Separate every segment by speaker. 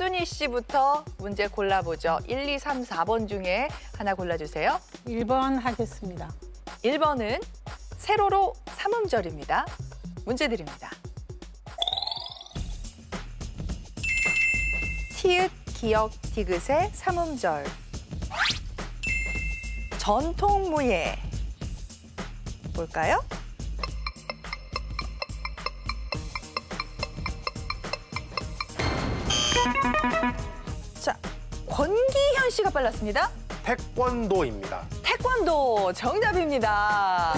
Speaker 1: 박순희 씨부터 문제 골라보죠. 1, 2, 3, 4번 중에 하나 골라주세요.
Speaker 2: 1번 하겠습니다.
Speaker 1: 1번은 세로로 삼음절입니다. 문제 드립니다. 티읕, 기역, 디귿의 삼음절. 전통무예. 뭘까요? 자, 권기현 씨가 빨랐습니다.
Speaker 3: 태권도입니다.
Speaker 1: 태권도 정답입니다.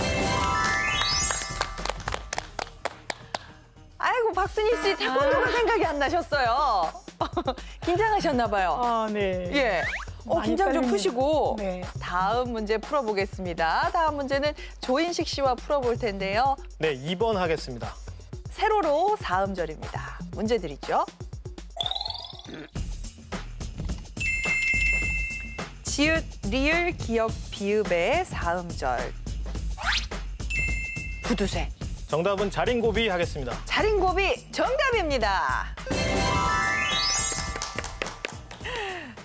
Speaker 1: 아이고 박순희 씨 태권도가 생각이 안 나셨어요. 긴장하셨나 봐요.
Speaker 2: 아, 네.
Speaker 1: 예. 어, 긴장 좀. 푸시고
Speaker 2: 네.
Speaker 1: 다음 문제 풀어보겠습니다. 다음 문제는 조인식 씨와 풀어볼 텐데요.
Speaker 4: 네, 2번 하겠습니다.
Speaker 1: 세로로 사음절입니다. 문제 드리죠. 지읒, 리을, 기역, 비읍의 사음절. 구두쇠.
Speaker 4: 정답은 자린고비 하겠습니다.
Speaker 1: 자린고비 정답입니다.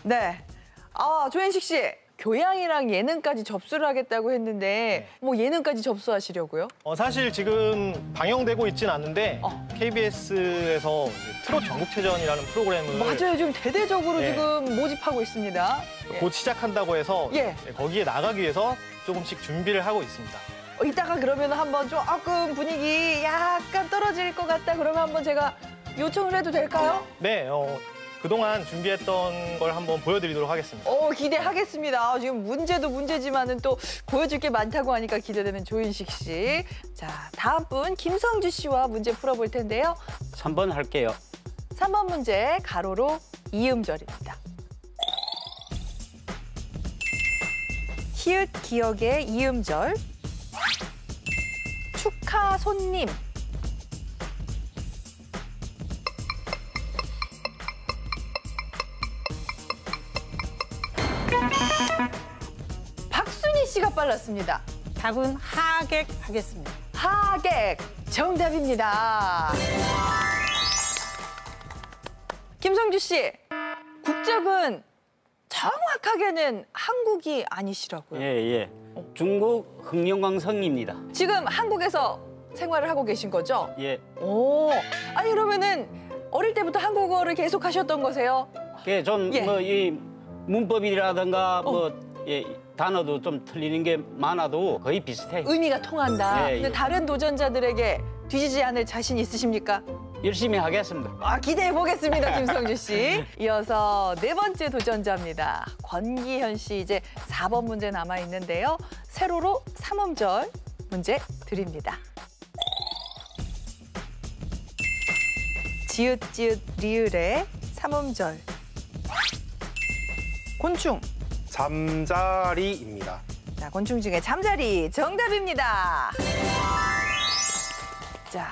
Speaker 1: 네. 아, 조현식 씨. 교양이랑 예능까지 접수를 하겠다고 했는데 뭐 예능까지 접수하시려고요?
Speaker 4: 어, 사실 지금 방영되고 있진 않는데
Speaker 1: 어.
Speaker 4: KBS에서 트롯 전국체전이라는 프로그램을
Speaker 1: 맞아요. 지금 대대적으로
Speaker 4: 네.
Speaker 1: 지금 모집하고 있습니다. 예.
Speaker 4: 곧 시작한다고 해서
Speaker 1: 예.
Speaker 4: 네, 거기에 나가기 위해서 조금씩 준비를 하고 있습니다.
Speaker 1: 어, 이따가 그러면 한번 조금 분위기 약간 떨어질 것 같다 그러면 한번 제가 요청을 해도 될까요?
Speaker 4: 네, 어, 그동안 준비했던 걸 한번 보여드리도록 하겠습니다.
Speaker 1: 어 기대하겠습니다. 아, 지금 문제도 문제지만은 또 보여줄 게 많다고 하니까 기대되는 조인식 씨. 자 다음 분 김성주 씨와 문제 풀어볼 텐데요.
Speaker 5: 3번 할게요.
Speaker 1: 3번 문제 가로로 이음절입니다. 히읗 기역의 이음절. 축하 손님. 박순희 씨가 빨랐습니다.
Speaker 2: 답은 하객 하겠습니다.
Speaker 1: 하객 정답입니다. 김성주 씨, 국적은 정확하게는 한국이 아니시라고요.
Speaker 5: 예, 예. 중국 흑룡강성입니다.
Speaker 1: 지금 한국에서 생활을 하고 계신 거죠?
Speaker 5: 예.
Speaker 1: 오, 아니 그러면은 어릴 때부터 한국어를 계속 하셨던 거세요? 예.
Speaker 5: 뭐이 문법이라든가 뭐 예, 단어도 좀 틀리는 게 많아도 거의 비슷해요.
Speaker 1: 의미가 통한다.
Speaker 5: 예, 예.
Speaker 1: 근데 다른 도전자들에게 뒤지지 않을 자신 있으십니까?
Speaker 5: 열심히 하겠습니다.
Speaker 1: 아, 기대해 보겠습니다, 김성주 씨. 이어서 네 번째 도전자입니다. 권기현 씨 이제 4번 문제 남아 있는데요. 세로로 삼음절 문제 드립니다. 지읒 지읒 리을의 삼음절. 곤충.
Speaker 3: 잠자리입니다.
Speaker 1: 자, 곤충 중에 잠자리 정답입니다. 자,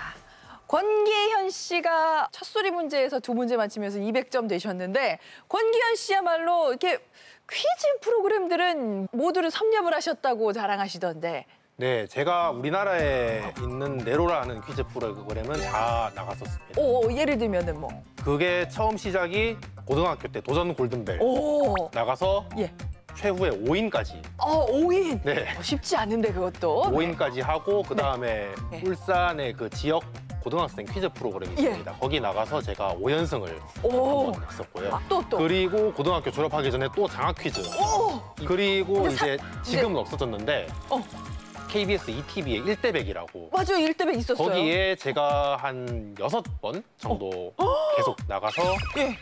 Speaker 1: 권기현 씨가 첫 소리 문제에서 두 문제 맞히면서 200점 되셨는데 권기현 씨야말로 이렇게 퀴즈 프로그램들은 모두를 섭렵을 하셨다고 자랑하시던데
Speaker 3: 네, 제가 우리나라에 있는 네로라는 퀴즈 프로그램은 다 나갔었습니다.
Speaker 1: 오, 예를 들면은 뭐
Speaker 3: 그게 처음 시작이 고등학교 때 도전 골든벨
Speaker 1: 오,
Speaker 3: 나가서
Speaker 1: 예,
Speaker 3: 최후의 5인까지
Speaker 1: 어, 5인.
Speaker 3: 네.
Speaker 1: 어, 쉽지 않은데 그것도.
Speaker 3: 5인까지 하고 그다음에
Speaker 1: 네.
Speaker 3: 울산의 그 지역 고등학생 퀴즈 프로그램이
Speaker 1: 예.
Speaker 3: 있습니다. 거기 나가서 제가 5연승을
Speaker 1: 오,
Speaker 3: 한번 했었고요.
Speaker 1: 아, 또 또.
Speaker 3: 그리고 고등학교 졸업하기 전에 또 장학 퀴즈.
Speaker 1: 오,
Speaker 3: 그리고
Speaker 1: 근데 사-
Speaker 3: 이제 지금은 없어졌는데
Speaker 1: 어.
Speaker 3: KBS ETV의 1대백이라고
Speaker 1: 맞아요, 일대백 있었어요.
Speaker 3: 거기에 제가 한 여섯 번 정도 계속 나가서
Speaker 1: 예.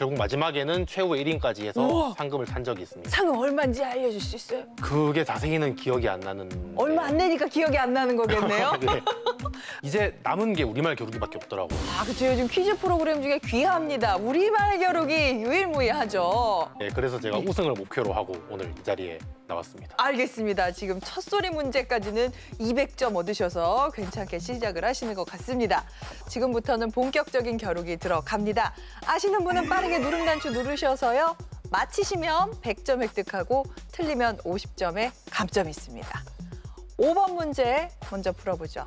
Speaker 3: 결국 마지막에는 최후의 1인까지 해서
Speaker 1: 우와.
Speaker 3: 상금을 탄 적이 있습니다.
Speaker 1: 상금 얼마인지 알려줄 수 있어요?
Speaker 3: 그게 자세히는 기억이 안 나는.
Speaker 1: 얼마 안 내니까 기억이 안 나는 거겠네요.
Speaker 3: 네. 이제 남은 게 우리말 겨루기밖에 없더라고요.
Speaker 1: 아, 그쵸. 요즘 퀴즈 프로그램 중에 귀합니다. 우리말 겨루기 유일무이하죠.
Speaker 3: 네, 그래서 제가 우승을 목표로 하고 오늘 이 자리에 나왔습니다.
Speaker 1: 알겠습니다. 지금 첫 소리 문제까지는 200점 얻으셔서 괜찮게 시작을 하시는 것 같습니다. 지금부터는 본격적인 겨루기 들어갑니다. 아시는 분은 빠르게 누름 단추 누르셔서요. 맞히시면 100점 획득하고 틀리면 50점의 감점이 있습니다. 5번 문제 먼저 풀어보죠.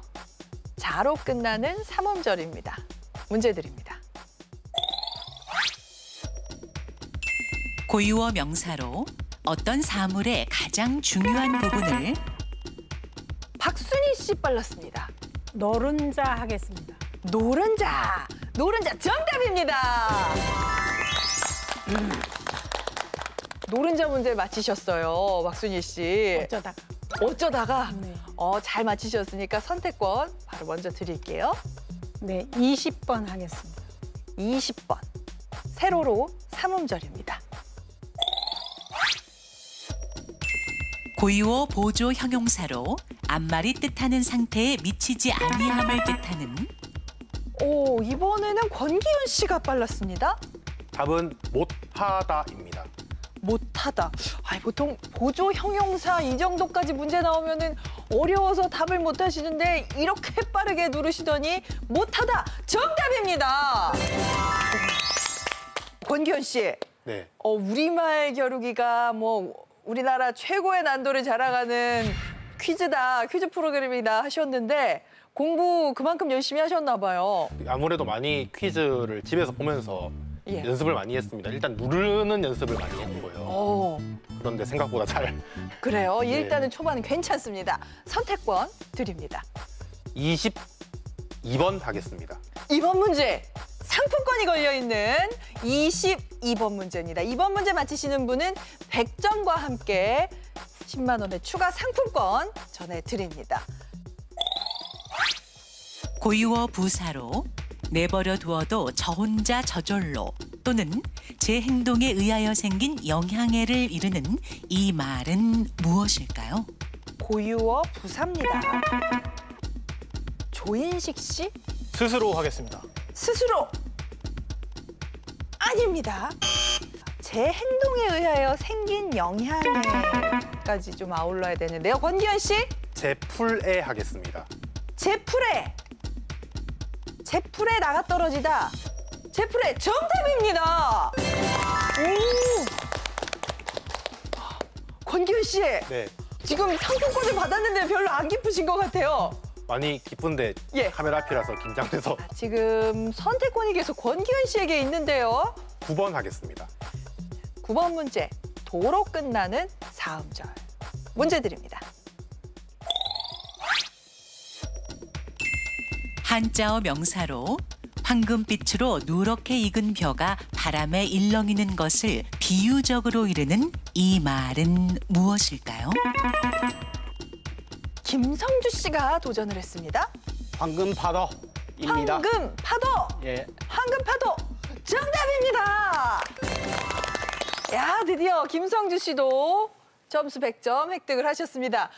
Speaker 1: 자로 끝나는 삼음절입니다. 문제 드립니다.
Speaker 6: 고유어 명사로 어떤 사물의 가장 중요한 부분을
Speaker 1: 박순희 씨 빨랐습니다.
Speaker 2: 노른자 하겠습니다.
Speaker 1: 노른자, 노른자 정답입니다. 음. 노른자 문제 맞히셨어요, 박순희 씨.
Speaker 2: 어쩌다가.
Speaker 1: 어쩌다가
Speaker 2: 네.
Speaker 1: 어, 잘 맞히셨으니까 선택권 바로 먼저 드릴게요.
Speaker 2: 네, 20번 하겠습니다.
Speaker 1: 20번. 세로로 삼음절입니다.
Speaker 6: 고유어 보조 형용사로 앞말이 뜻하는 상태에 미치지 아니함을 뜻하는
Speaker 1: 오, 이번에는 권기훈 씨가 빨랐습니다.
Speaker 3: 답은 못하다입니다.
Speaker 1: 못하다. 아니, 보통 보조 형용사 이 정도까지 문제 나오면은 어려워서 답을 못 하시는데 이렇게 빠르게 누르시더니 못하다 정답입니다. 권기현 씨,
Speaker 3: 네.
Speaker 1: 어, 우리말 겨루기가 뭐 우리나라 최고의 난도를 자랑하는 퀴즈다, 퀴즈 프로그램이다 하셨는데 공부 그만큼 열심히 하셨나 봐요.
Speaker 3: 아무래도 많이 퀴즈를 집에서 보면서
Speaker 1: 예.
Speaker 3: 연습을 많이 했습니다. 일단 누르는 연습을 많이 한거
Speaker 1: 어,
Speaker 3: 그런데 생각보다 잘
Speaker 1: 그래요.
Speaker 3: 네.
Speaker 1: 일단은 초반은 괜찮습니다. 선택권 드립니다.
Speaker 3: 22번 하겠습니다.
Speaker 1: 이번 문제 상품권이 걸려 있는 22번 문제입니다. 이번 문제 맞히시는 분은 100점과 함께 10만 원의 추가 상품권 전해 드립니다.
Speaker 6: 고유어 부사로 내버려 두어도 저 혼자 저절로 또는 제 행동에 의하여 생긴 영향해를 이르는 이 말은 무엇일까요?
Speaker 1: 고유어 부사입니다. 조인식 씨
Speaker 4: 스스로 하겠습니다.
Speaker 1: 스스로 아닙니다. 제 행동에 의하여 생긴 영향에까지 좀 아울러야 되는데요. 권기현 씨,
Speaker 3: 제 풀에 하겠습니다.
Speaker 1: 제 풀에 제 풀에 나가 떨어지다. 제 풀에 정답입니다. 오, 권기현 씨,
Speaker 3: 네.
Speaker 1: 지금 상품권을 받았는데 별로 안 기쁘신 것 같아요.
Speaker 3: 많이 기쁜데
Speaker 1: 예.
Speaker 3: 카메라 앞이라서 긴장돼서
Speaker 1: 지금 선택권이 계속 권기현 씨에게 있는데요.
Speaker 3: 9번 하겠습니다.
Speaker 1: 9번 문제. 도로 끝나는 사음절. 문제 드립니다.
Speaker 6: 한자어 명사로 황금빛으로 누렇게 익은 벼가 바람에 일렁이는 것을 비유적으로 이르는 이 말은 무엇일까요?
Speaker 1: 김성주 씨가 도전을 했습니다.
Speaker 5: 황금 파도입니다.
Speaker 1: 황금 파도!
Speaker 5: 예.
Speaker 1: 황금 파도! 정답입니다! 야, 드디어 김성주 씨도 점수 100점 획득을 하셨습니다.